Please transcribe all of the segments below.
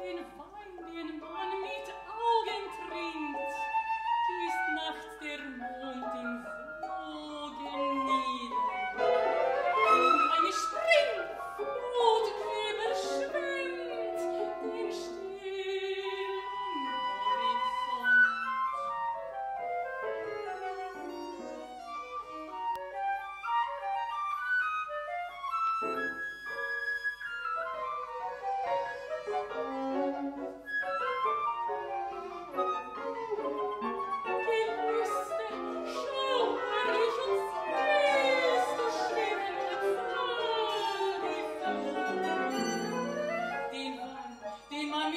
Thank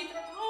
Mitra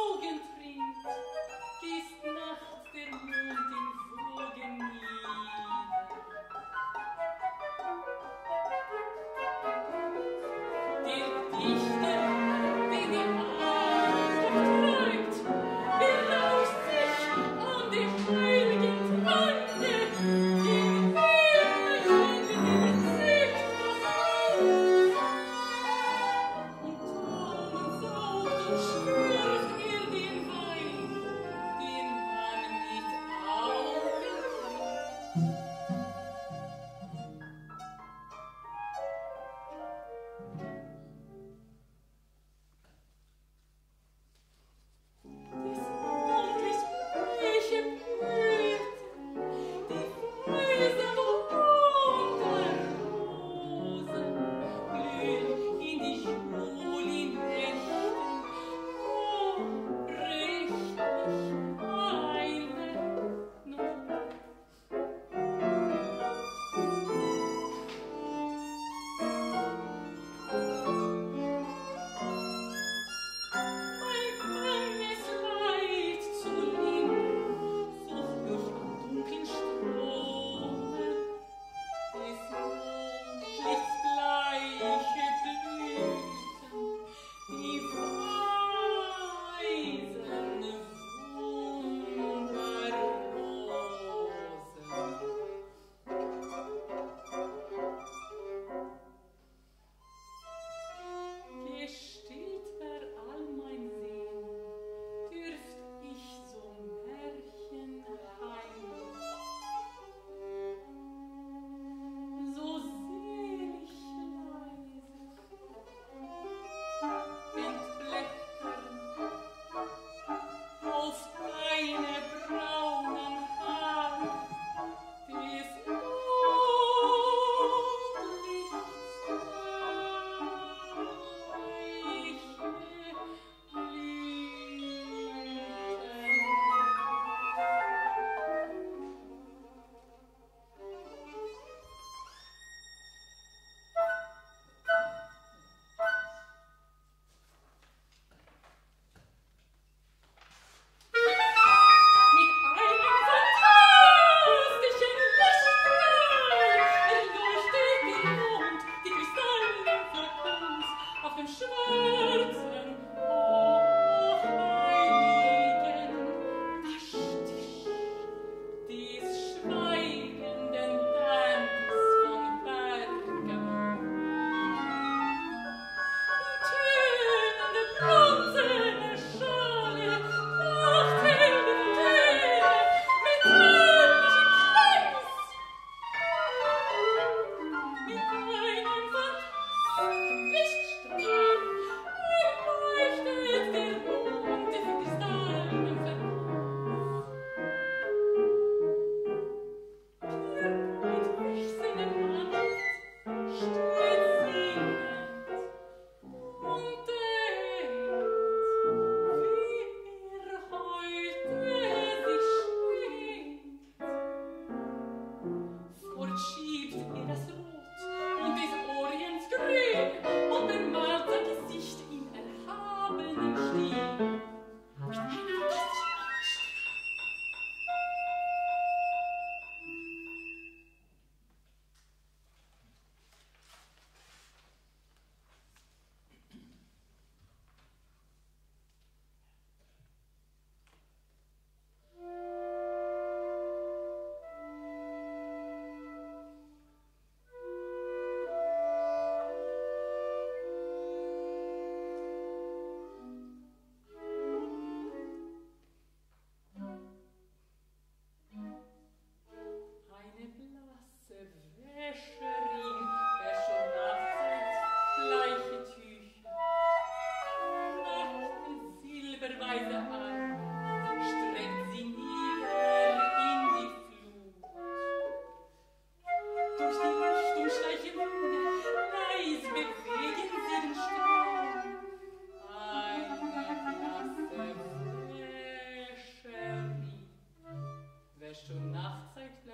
serce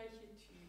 Kirche Tübingen.